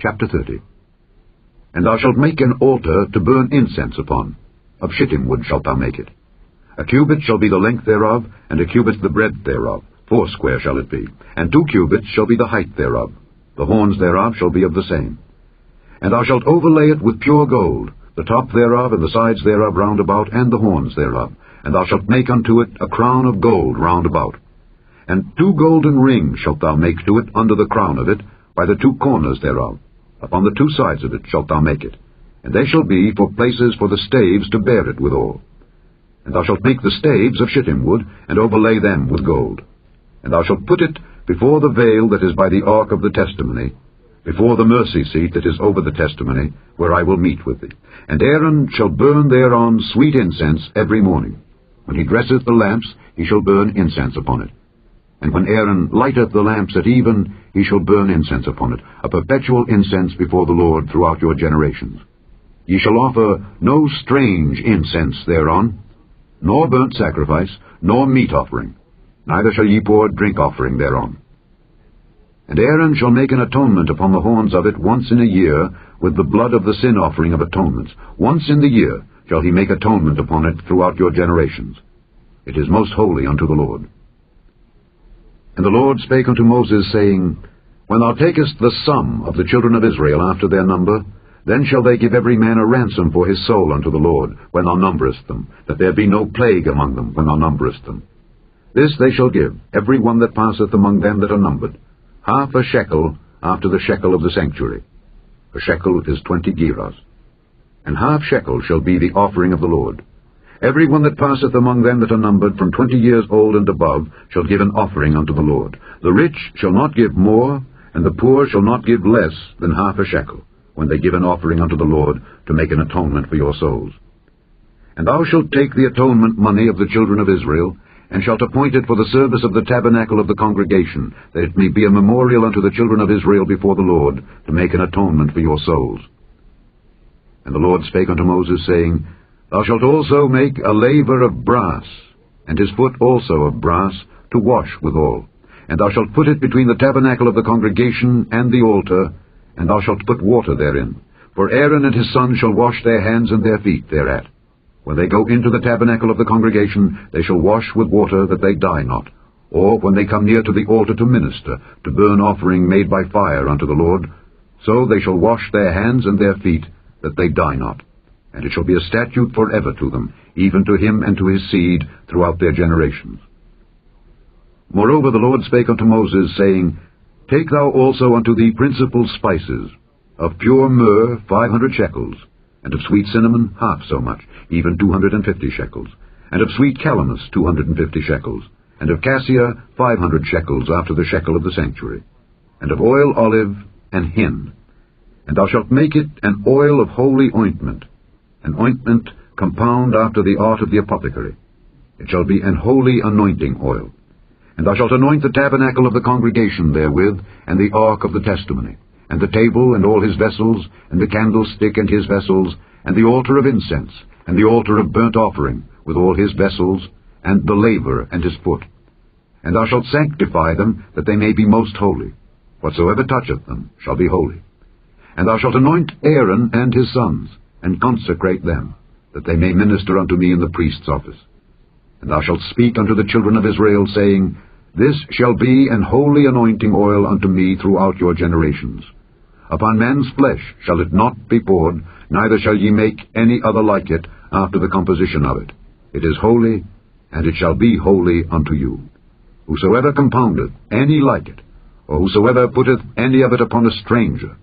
Chapter 30 And thou shalt make an altar to burn incense upon. Of shittim wood shalt thou make it. A cubit shall be the length thereof, and a cubit the breadth thereof. Foursquare shall it be. And two cubits shall be the height thereof. The horns thereof shall be of the same. And thou shalt overlay it with pure gold, the top thereof, and the sides thereof round about, and the horns thereof. And thou shalt make unto it a crown of gold round about. And two golden rings shalt thou make to it under the crown of it, by the two corners thereof. Upon the two sides of it shalt thou make it. And they shall be for places for the staves to bear it withal. And thou shalt make the staves of shittim wood, and overlay them with gold. And thou shalt put it before the veil that is by the ark of the testimony, before the mercy seat that is over the testimony, where I will meet with thee. And Aaron shall burn thereon sweet incense every morning. When he dresseth the lamps, he shall burn incense upon it. And when Aaron lighteth the lamps at even, he shall burn incense upon it, a perpetual incense before the Lord throughout your generations. Ye shall offer no strange incense thereon, nor burnt sacrifice, nor meat offering, neither shall ye pour drink offering thereon. And Aaron shall make an atonement upon the horns of it once in a year with the blood of the sin offering of atonements. Once in the year shall he make atonement upon it throughout your generations. It is most holy unto the Lord. And the Lord spake unto Moses, saying, When thou takest the sum of the children of Israel after their number, then shall they give every man a ransom for his soul unto the Lord, when thou numberest them, that there be no plague among them when thou numberest them. This they shall give, every one that passeth among them that are numbered, half a shekel after the shekel of the sanctuary. A shekel is twenty gerahs. And half shekel shall be the offering of the Lord. Every one that passeth among them that are numbered from twenty years old and above shall give an offering unto the Lord. The rich shall not give more, and the poor shall not give less than half a shekel, when they give an offering unto the Lord to make an atonement for your souls. And thou shalt take the atonement money of the children of Israel, and shalt appoint it for the service of the tabernacle of the congregation, that it may be a memorial unto the children of Israel before the Lord, to make an atonement for your souls. And the Lord spake unto Moses, saying, Thou shalt also make a laver of brass, and his foot also of brass, to wash withal. And thou shalt put it between the tabernacle of the congregation and the altar, and thou shalt put water therein. For Aaron and his sons shall wash their hands and their feet thereat. When they go into the tabernacle of the congregation, they shall wash with water that they die not. Or when they come near to the altar to minister, to burn offering made by fire unto the Lord, so they shall wash their hands and their feet, that they die not. And it shall be a statute for ever to them, even to him and to his seed throughout their generations. Moreover the Lord spake unto Moses, saying, Take thou also unto thee principal spices, of pure myrrh five hundred shekels, and of sweet cinnamon half so much, even two hundred and fifty shekels, and of sweet calamus two hundred and fifty shekels, and of cassia five hundred shekels after the shekel of the sanctuary, and of oil olive and hin. And thou shalt make it an oil of holy ointment, an ointment compound after the art of the apothecary. It shall be an holy anointing oil. And thou shalt anoint the tabernacle of the congregation therewith, and the ark of the testimony, and the table and all his vessels, and the candlestick and his vessels, and the altar of incense, and the altar of burnt offering, with all his vessels, and the laver and his foot. And thou shalt sanctify them, that they may be most holy. Whatsoever toucheth them shall be holy. And thou shalt anoint Aaron and his sons, and consecrate them, that they may minister unto me in the priest's office. And thou shalt speak unto the children of Israel, saying, This shall be an holy anointing oil unto me throughout your generations. Upon man's flesh shall it not be poured, neither shall ye make any other like it after the composition of it. It is holy, and it shall be holy unto you. Whosoever compoundeth any like it, or whosoever putteth any of it upon a stranger,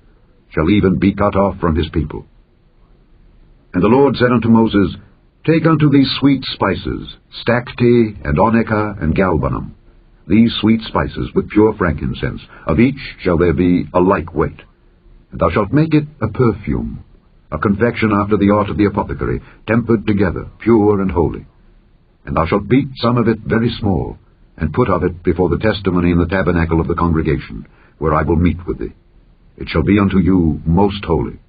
shall even be cut off from his people. And the Lord said unto Moses, Take unto thee sweet spices, stacte, and onycha, and galbanum, these sweet spices with pure frankincense, of each shall there be a like weight. And thou shalt make it a perfume, a confection after the art of the apothecary, tempered together, pure and holy. And thou shalt beat some of it very small, and put of it before the testimony in the tabernacle of the congregation, where I will meet with thee. It shall be unto you most holy.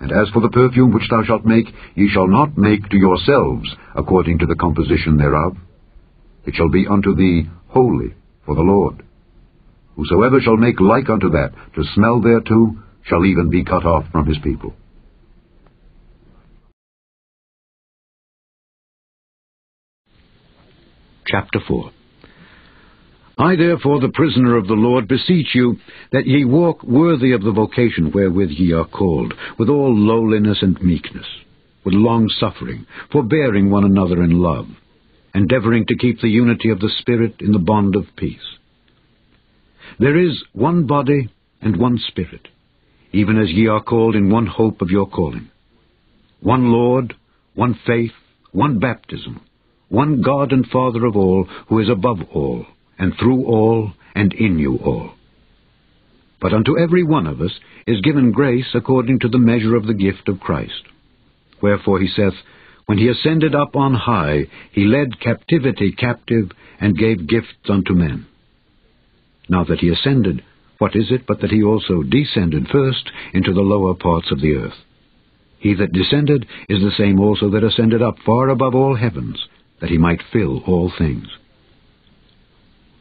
And as for the perfume which thou shalt make, ye shall not make to yourselves according to the composition thereof. It shall be unto thee holy for the Lord. Whosoever shall make like unto that, to smell thereto, shall even be cut off from his people. Chapter 4 I therefore, the prisoner of the Lord, beseech you that ye walk worthy of the vocation wherewith ye are called, with all lowliness and meekness, with long-suffering, forbearing one another in love, endeavoring to keep the unity of the Spirit in the bond of peace. There is one body and one Spirit, even as ye are called in one hope of your calling. One Lord, one faith, one baptism, one God and Father of all, who is above all, and through all, and in you all. But unto every one of us is given grace according to the measure of the gift of Christ. Wherefore he saith, When he ascended up on high, he led captivity captive, and gave gifts unto men. Now that he ascended, what is it but that he also descended first into the lower parts of the earth? He that descended is the same also that ascended up far above all heavens, that he might fill all things.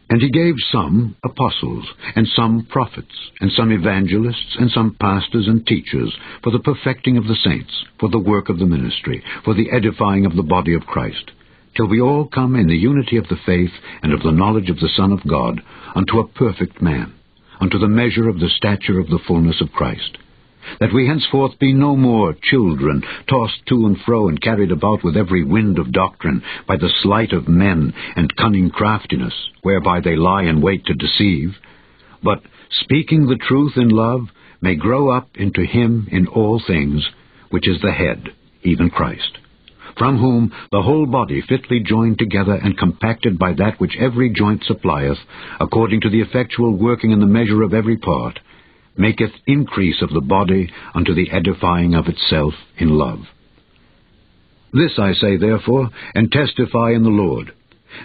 And he gave some apostles, and some prophets, and some evangelists, and some pastors and teachers, for the perfecting of the saints, for the work of the ministry, for the edifying of the body of Christ, till we all come in the unity of the faith and of the knowledge of the Son of God, unto a perfect man, unto the measure of the stature of the fullness of Christ that we henceforth be no more children, tossed to and fro and carried about with every wind of doctrine, by the sleight of men and cunning craftiness, whereby they lie in wait to deceive, but, speaking the truth in love, may grow up into him in all things, which is the head, even Christ, from whom the whole body fitly joined together and compacted by that which every joint supplieth, according to the effectual working in the measure of every part, maketh increase of the body unto the edifying of itself in love. This I say therefore, and testify in the Lord,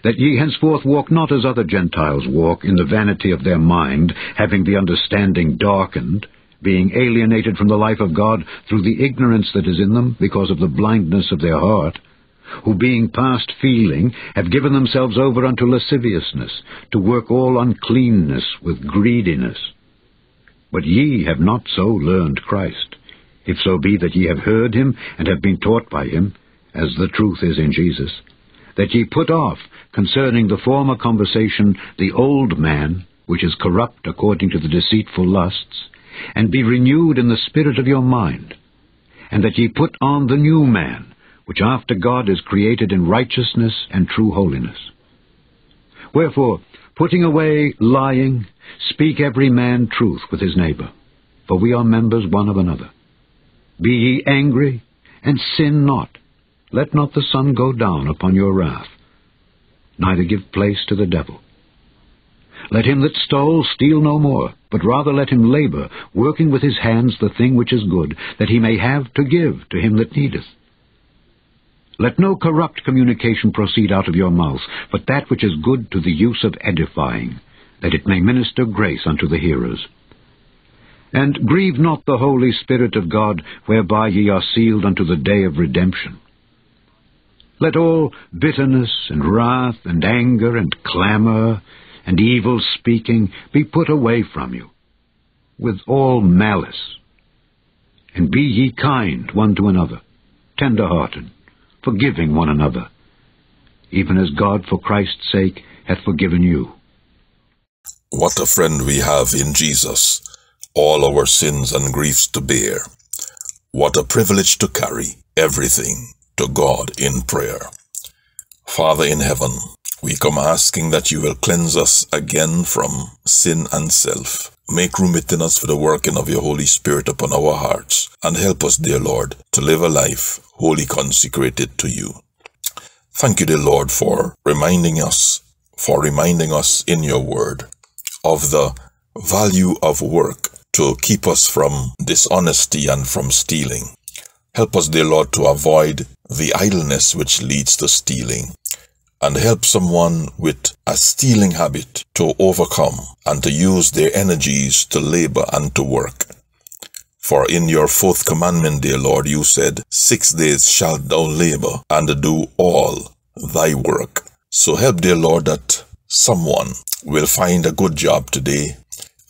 that ye henceforth walk not as other Gentiles walk, in the vanity of their mind, having the understanding darkened, being alienated from the life of God through the ignorance that is in them, because of the blindness of their heart, who being past feeling have given themselves over unto lasciviousness, to work all uncleanness with greediness. But ye have not so learned Christ, if so be that ye have heard him and have been taught by him, as the truth is in Jesus, that ye put off, concerning the former conversation, the old man, which is corrupt according to the deceitful lusts, and be renewed in the spirit of your mind, and that ye put on the new man, which after God is created in righteousness and true holiness. Wherefore, putting away lying, Speak every man truth with his neighbor, for we are members one of another. Be ye angry, and sin not. Let not the sun go down upon your wrath, neither give place to the devil. Let him that stole steal no more, but rather let him labor, working with his hands the thing which is good, that he may have to give to him that needeth. Let no corrupt communication proceed out of your mouth, but that which is good to the use of edifying, that it may minister grace unto the hearers. And grieve not the Holy Spirit of God, whereby ye are sealed unto the day of redemption. Let all bitterness and wrath and anger and clamor and evil speaking be put away from you, with all malice. And be ye kind one to another, tender-hearted, forgiving one another, even as God for Christ's sake hath forgiven you. What a friend we have in Jesus, all our sins and griefs to bear. What a privilege to carry everything to God in prayer. Father in heaven, we come asking that you will cleanse us again from sin and self. Make room within us for the working of your Holy Spirit upon our hearts, and help us, dear Lord, to live a life wholly consecrated to you. Thank you, dear Lord, for reminding us, for reminding us in your word of the value of work to keep us from dishonesty and from stealing. Help us, dear Lord, to avoid the idleness which leads to stealing and help someone with a stealing habit to overcome and to use their energies to labor and to work. For in your fourth commandment, dear Lord, you said, Six days shalt thou labor and do all thy work. So help, dear Lord, that someone will find a good job today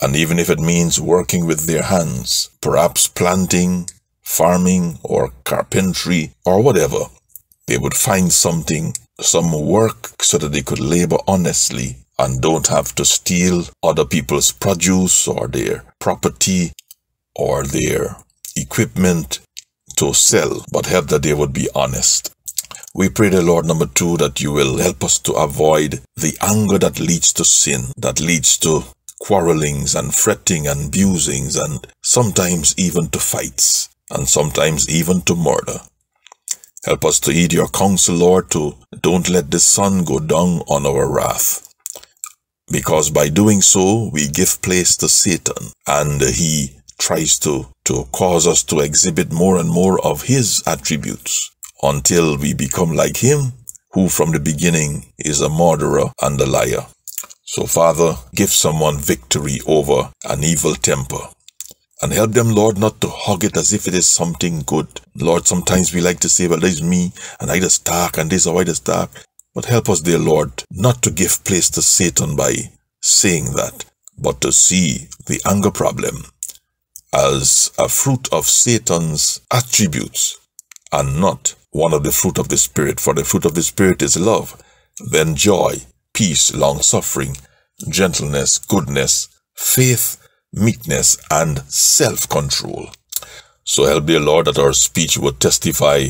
And even if it means working with their hands, perhaps planting, farming, or carpentry, or whatever, they would find something, some work, so that they could labor honestly and don't have to steal other people's produce or their property or their equipment to sell, but help that they would be honest. We pray the Lord, number two, that you will help us to avoid the anger that leads to sin, that leads to quarrelings and fretting and abusings and sometimes even to fights and sometimes even to murder. Help us to heed your counsel, Lord, to don't let the sun go down on our wrath. Because by doing so, we give place to Satan and he tries to, to cause us to exhibit more and more of his attributes until we become like him, who from the beginning is a murderer and a liar. So, Father, give someone victory over an evil temper. And help them, Lord, not to hug it as if it is something good. Lord, sometimes we like to say, well, there's me, and I just talk, and this or I just talk. But help us, dear Lord, not to give place to Satan by saying that, but to see the anger problem as a fruit of Satan's attributes and not one of the fruit of the Spirit. For the fruit of the Spirit is love, then joy, peace, long suffering, gentleness, goodness, faith, meekness, and self control. So help, dear Lord, that our speech would testify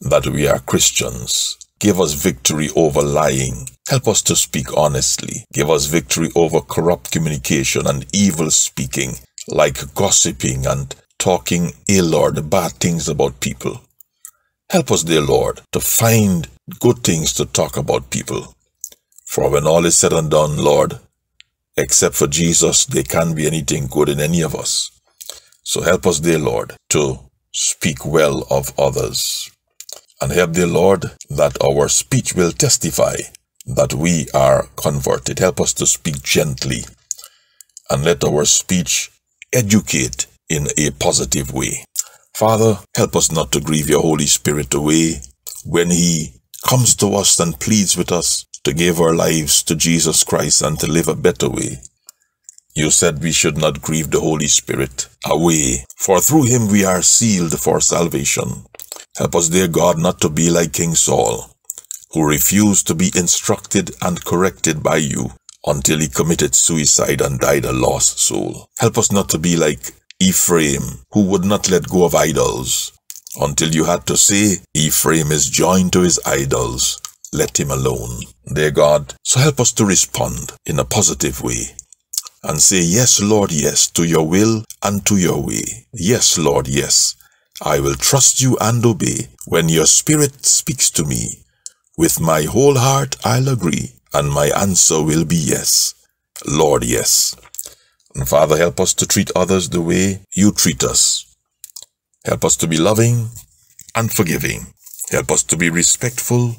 that we are Christians. Give us victory over lying. Help us to speak honestly. Give us victory over corrupt communication and evil speaking, like gossiping and talking ill or bad things about people. Help us, dear Lord, to find good things to talk about people. For when all is said and done, Lord, except for Jesus, there can't be anything good in any of us. So help us, dear Lord, to speak well of others. And help, dear Lord, that our speech will testify that we are converted. Help us to speak gently and let our speech educate in a positive way. Father, help us not to grieve your Holy Spirit away when he comes to us and pleads with us to give our lives to Jesus Christ and to live a better way. You said we should not grieve the Holy Spirit away, for through him we are sealed for salvation. Help us, dear God, not to be like King Saul, who refused to be instructed and corrected by you until he committed suicide and died a lost soul. Help us not to be like Ephraim, who would not let go of idols until you had to say, Ephraim is joined to his idols. Let him alone. Dear God, so help us to respond in a positive way and say, Yes, Lord, yes, to your will and to your way. Yes, Lord, yes. I will trust you and obey when your spirit speaks to me. With my whole heart I'll agree, and my answer will be yes. Lord, yes. And Father, help us to treat others the way you treat us. Help us to be loving and forgiving. Help us to be respectful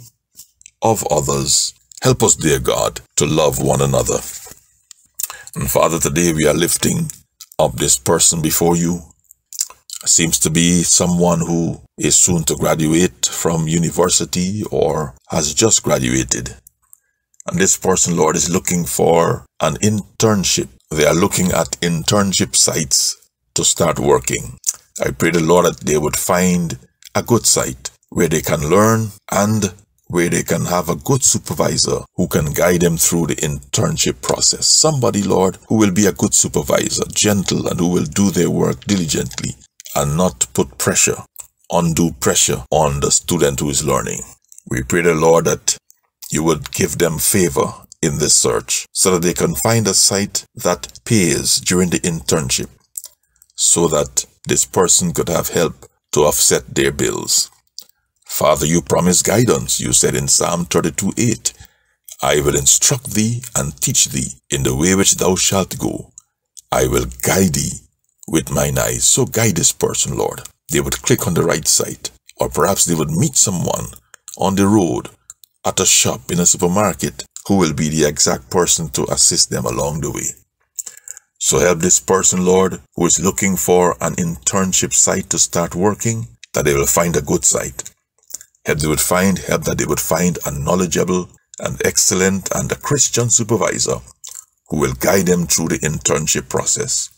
of others. Help us, dear God, to love one another. And Father, today we are lifting up this person before you. Seems to be someone who is soon to graduate from university or has just graduated. And this person, Lord, is looking for an internship. They are looking at internship sites to start working. I pray the Lord that they would find a good site where they can learn and where they can have a good supervisor who can guide them through the internship process. Somebody, Lord, who will be a good supervisor, gentle, and who will do their work diligently and not put pressure, undue pressure on the student who is learning. We pray the Lord that you would give them favor in this search so that they can find a site that pays during the internship so that this person could have help to offset their bills. Father, you promised guidance. You said in Psalm 32 8, I will instruct thee and teach thee in the way which thou shalt go. I will guide thee with mine eyes. So guide this person, Lord. They would click on the right site, or perhaps they would meet someone on the road, at a shop, in a supermarket, who will be the exact person to assist them along the way. So help this person, Lord, who is looking for an internship site to start working, that they will find a good site help they would find help that they would find a knowledgeable and excellent and a Christian supervisor who will guide them through the internship process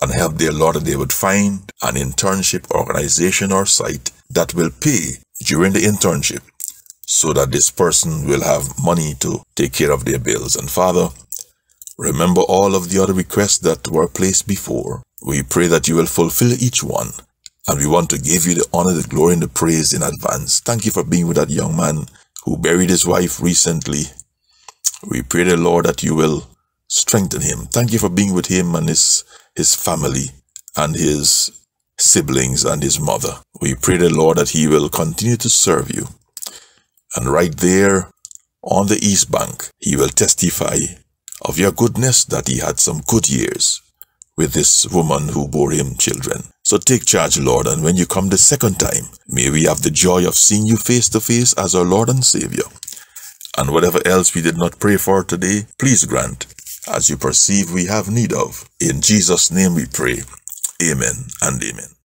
and help their Lord that they would find an internship organization or site that will pay during the internship so that this person will have money to take care of their bills. And Father, remember all of the other requests that were placed before. We pray that you will fulfill each one. And we want to give you the honor, the glory, and the praise in advance. Thank you for being with that young man who buried his wife recently. We pray, the Lord, that you will strengthen him. Thank you for being with him and his, his family and his siblings and his mother. We pray, the Lord, that he will continue to serve you. And right there on the East Bank, he will testify of your goodness that he had some good years with this woman who bore him children. So take charge, Lord, and when you come the second time, may we have the joy of seeing you face to face as our Lord and Savior. And whatever else we did not pray for today, please grant, as you perceive we have need of. In Jesus' name we pray. Amen and amen.